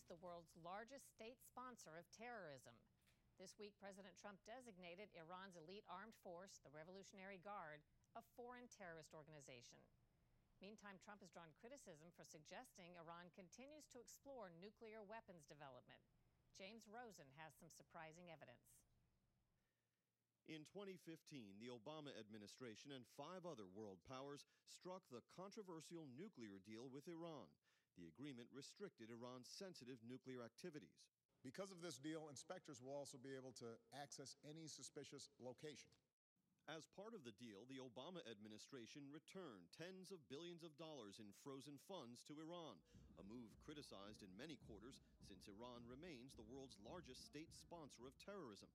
believes the world's largest state sponsor of terrorism. This week, President Trump designated Iran's elite armed force, the Revolutionary Guard, a foreign terrorist organization. Meantime, Trump has drawn criticism for suggesting Iran continues to explore nuclear weapons development. James Rosen has some surprising evidence. In 2015, the Obama administration and five other world powers struck the controversial nuclear deal with Iran. The agreement restricted Iran's sensitive nuclear activities. Because of this deal, inspectors will also be able to access any suspicious location. As part of the deal, the Obama administration returned tens of billions of dollars in frozen funds to Iran, a move criticized in many quarters since Iran remains the world's largest state sponsor of terrorism.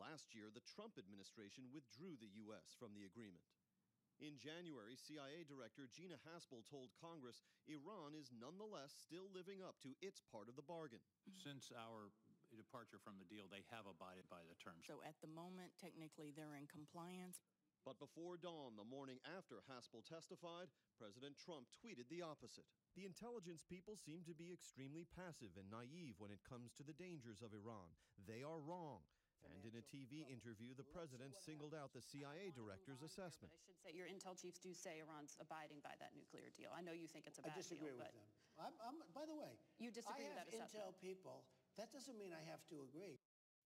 Last year, the Trump administration withdrew the U.S. from the agreement. In January, CIA Director Gina Haspel told Congress Iran is nonetheless still living up to its part of the bargain. Since our departure from the deal, they have abided by the terms. So at the moment, technically, they're in compliance. But before dawn, the morning after Haspel testified, President Trump tweeted the opposite. The intelligence people seem to be extremely passive and naive when it comes to the dangers of Iran. They are wrong. And in a TV interview, the president singled out the CIA director's assessment. I should say your intel chiefs do say Iran's abiding by that nuclear deal. I know you think it's a bad deal. I disagree deal, with them. I'm, I'm, by the way, You disagree I with have that assessment. intel people. That doesn't mean I have to agree.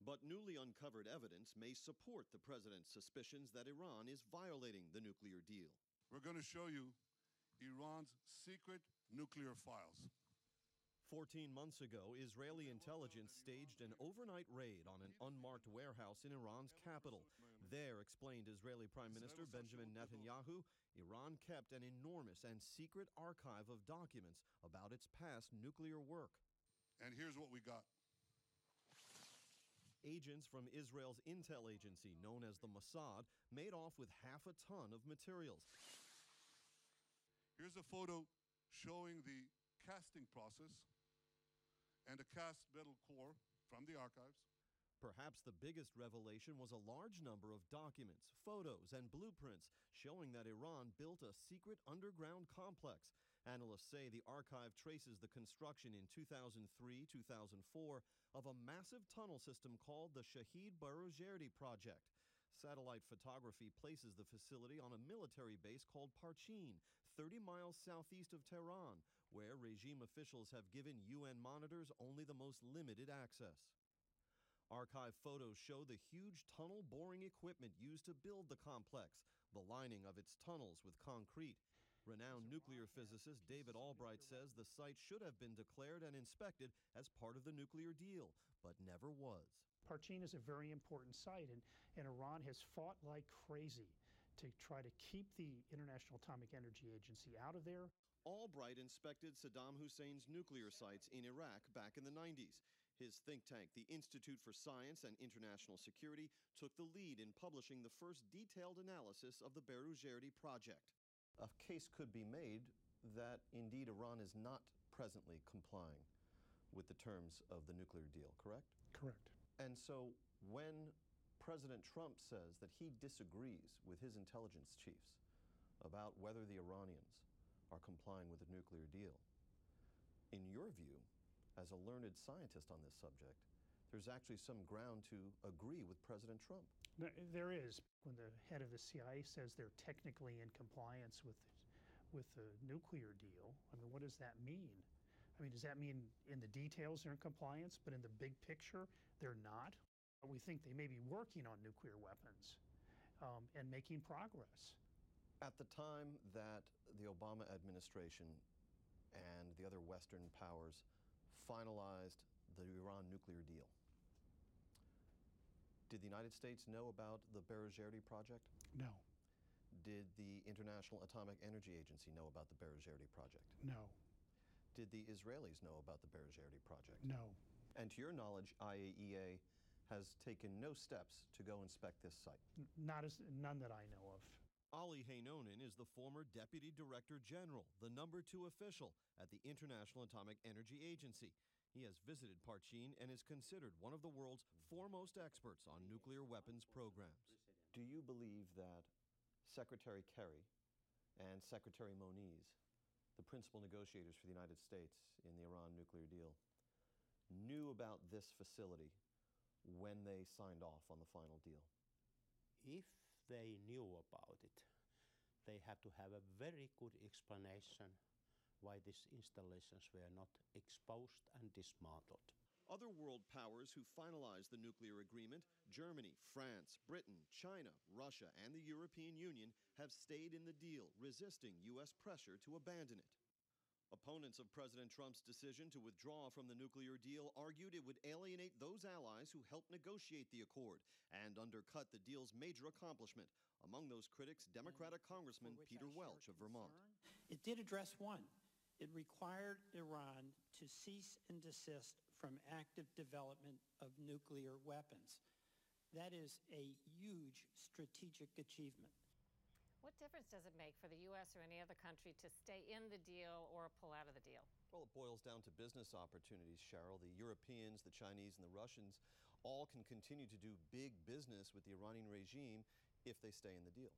But newly uncovered evidence may support the president's suspicions that Iran is violating the nuclear deal. We're going to show you Iran's secret nuclear files. 14 months ago, Israeli intelligence staged an overnight raid on an unmarked warehouse in Iran's capital. There, explained Israeli Prime Minister Benjamin Netanyahu, Iran kept an enormous and secret archive of documents about its past nuclear work. And here's what we got. Agents from Israel's intel agency, known as the Mossad, made off with half a ton of materials. Here's a photo showing the casting process and a cast metal core from the archives. Perhaps the biggest revelation was a large number of documents, photos, and blueprints showing that Iran built a secret underground complex. Analysts say the archive traces the construction in 2003 2004 of a massive tunnel system called the Shahid Barujerdi Project. Satellite photography places the facility on a military base called Parchin, 30 miles southeast of Tehran, where regime officials have given UN monitors only the most limited access. Archive photos show the huge tunnel boring equipment used to build the complex, the lining of its tunnels with concrete. Renowned nuclear physicist David Albright says the site should have been declared and inspected as part of the nuclear deal, but never was. Parchin is a very important site, and, and Iran has fought like crazy to try to keep the International Atomic Energy Agency out of there. Albright inspected Saddam Hussein's nuclear sites in Iraq back in the 90s. His think tank, the Institute for Science and International Security, took the lead in publishing the first detailed analysis of the Barujerdi project. A case could be made that indeed Iran is not presently complying with the terms of the nuclear deal, correct? Correct. And so when President Trump says that he disagrees with his intelligence chiefs about whether the Iranians are complying with the nuclear deal, in your view, as a learned scientist on this subject, there's actually some ground to agree with President Trump. There is. When the head of the CIA says they're technically in compliance with, with the nuclear deal, I mean, what does that mean? I mean, does that mean in the details they're in compliance, but in the big picture they're not? We think they may be working on nuclear weapons um, and making progress. At the time that the Obama administration and the other Western powers finalized the Iran nuclear deal, did the United States know about the Barujerdi project? No, Did the International Atomic Energy Agency know about the Barujerdi project? no, Did the Israelis know about the Barujerdi project? no. And to your knowledge, IAEA has taken no steps to go inspect this site. Not as, none that I know of. Olli Heinonen is the former Deputy Director General, the number two official at the International Atomic Energy Agency. He has visited Parchin and is considered one of the world's foremost experts on nuclear weapons programs. Do you believe that Secretary Kerry and Secretary Moniz, the principal negotiators for the United States in the Iran nuclear deal, knew about this facility when they signed off on the final deal? If they knew about it, they had to have a very good explanation why these installations were not exposed and dismantled. Other world powers who finalized the nuclear agreement Germany, France, Britain, China, Russia, and the European Union have stayed in the deal, resisting U.S. pressure to abandon it. Opponents of President Trump's decision to withdraw from the nuclear deal argued it would alienate those allies who helped negotiate the accord and undercut the deal's major accomplishment. Among those critics, Democratic Congressman Peter Welch of Vermont. It did address one. It required Iran to cease and desist from active development of nuclear weapons. That is a huge strategic achievement. What difference does it make for the U.S. or any other country to stay in the deal or pull out of the deal? Well, it boils down to business opportunities, Sharyl. The Europeans, the Chinese, and the Russians all can continue to do big business with the Iranian regime if they stay in the deal.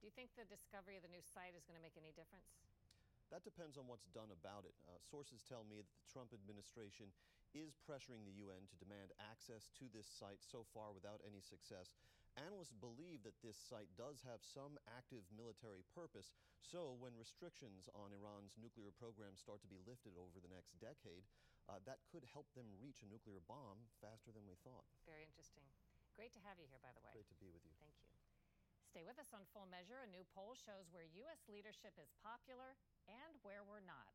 Do you think the discovery of the new site is going to make any difference? That depends on what's done about it. Uh, sources tell me that the Trump administration is pressuring the UN to demand access to this site so far without any success. Analysts believe that this site does have some active military purpose, so when restrictions on Iran's nuclear program start to be lifted over the next decade, uh, that could help them reach a nuclear bomb faster than we thought. Very interesting. Great to have you here, by the way. Great to be with you. Thank you. Stay with us on Full Measure. A new poll shows where U.S. leadership is popular and where we're not.